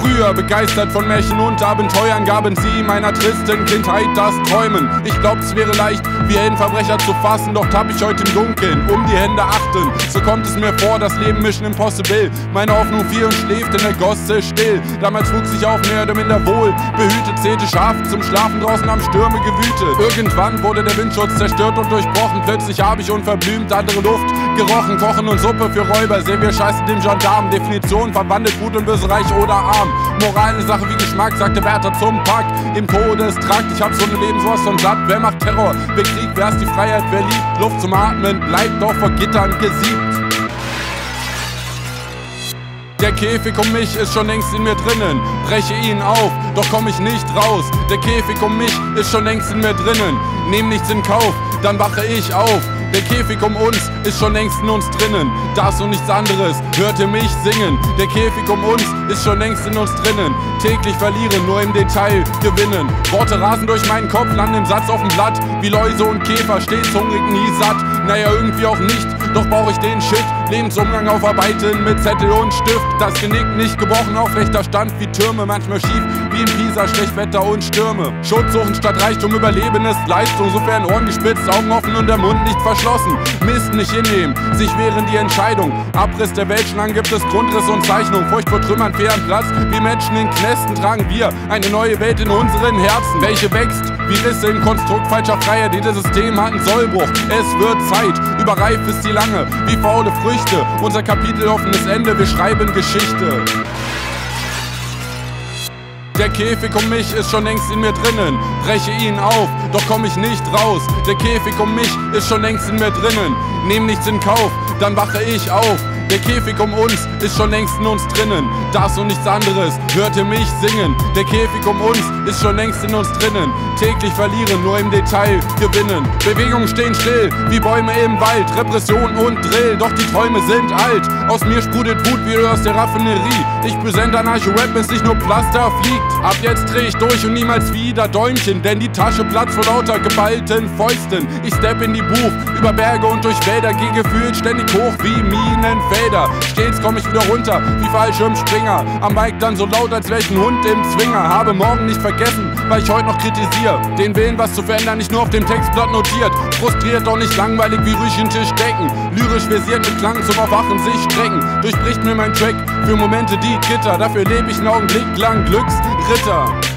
Früher begeistert von Märchen und Abenteuern gaben sie meiner tristen Kindheit das Träumen. Ich glaub, es wäre leicht, wie ein Verbrecher zu fassen, doch tapp ich heute im Dunkeln, um die Hände achten. So kommt es mir vor, das Leben Mission Impossible. Meine Hoffnung fiel und schläft in der Gosse still. Damals wuchs ich auf mehr oder minder wohl, behütet, zählte Schafe zum Schlafen draußen am Stürme gewütet. Irgendwann wurde der Windschutz zerstört und durchbrochen. Plötzlich habe ich unverblümt andere Luft gerochen. Kochen und Suppe für Räuber, sehen wir scheiße dem Gendarm. Definition verwandelt gut und böse, reich oder arm. Moral Sache wie Geschmack, sagte Wärter zum Pack. Im Todestrakt, ich hab so eine Lebenswurst von satt. Wer macht Terror? Wer Krieg? Wer ist die Freiheit? Wer liebt? Luft zum Atmen bleibt doch vor Gittern gesiebt. Der Käfig um mich ist schon längst in mir drinnen. Breche ihn auf, doch komm ich nicht raus. Der Käfig um mich ist schon längst in mir drinnen. Nehm nichts in Kauf, dann wache ich auf. Der Käfig um uns ist schon längst in uns drinnen. Das und nichts anderes, hört ihr mich singen. Der Käfig um uns ist schon längst in uns drinnen. Täglich verlieren, nur im Detail gewinnen. Worte rasen durch meinen Kopf, landen im Satz auf dem Blatt. Wie Läuse und Käfer, stets hungrig, nie satt. Naja, irgendwie auch nicht, doch brauch ich den Shit. Lebensumgang aufarbeiten mit Zettel und Stift. Das Genick nicht gebrochen, aufrechter Stand wie Türme, manchmal schief wie in Pisa, Schlechtwetter und Stürme. Schutz suchen statt Reichtum, Überleben ist Leistung. Sofern Ohren gespitzt, Augen offen und der Mund nicht verschlossen. Mist nicht hinnehmen, sich wehren die Entscheidung. Abriss der Welt, schon gibt es Grundriss und Zeichnung. Furcht vor Trümmern, fairen Platz. Wie Menschen in Knästen tragen wir eine neue Welt in unseren Herzen, welche wächst wie Risse im Konstrukt falscher Freiheit. Jedes System hat einen Sollbruch. Es wird Zeit, überreif ist die lange, wie faule Früchte. Unser Kapitel offenes Ende, wir schreiben Geschichte. Der Käfig um mich ist schon längst in mir drinnen. Breche ihn auf, doch komm ich nicht raus. Der Käfig um mich ist schon längst in mir drinnen. Nehm nichts in Kauf, dann wache ich auf. Der Käfig um uns ist schon längst in uns drinnen. Das und nichts anderes, hört ihr mich singen. Der Käfig um uns ist schon längst in uns drinnen. Täglich verlieren, nur im Detail gewinnen. Bewegungen stehen still, wie Bäume im Wald. Repression und Drill, doch die Träume sind alt. Aus mir sprudelt Wut wie aus der Raffinerie. Ich präsent Anarcho-Rap, bis nicht nur Pflaster fliegt. Ab jetzt dreh ich durch und niemals wieder Däumchen, denn die Tasche platzt vor lauter geballten Fäusten. Ich step in die Buch, über Berge und durch Wälder, geh gefühlt ständig hoch wie Minenfelder. Fader. Stets komm ich wieder runter, wie Fallschirmspringer. Am Bike dann so laut, als welchen Hund im Zwinger. Habe morgen nicht vergessen, weil ich heute noch kritisiere. Den Willen, was zu verändern, nicht nur auf dem Textblatt notiert. Frustriert, doch nicht langweilig wie Tisch decken. Lyrisch versiert mit Klang zum Erwachen sich strecken. Durchbricht mir mein Track für Momente die Gitter. Dafür lebe ich einen Augenblick lang Glücksritter.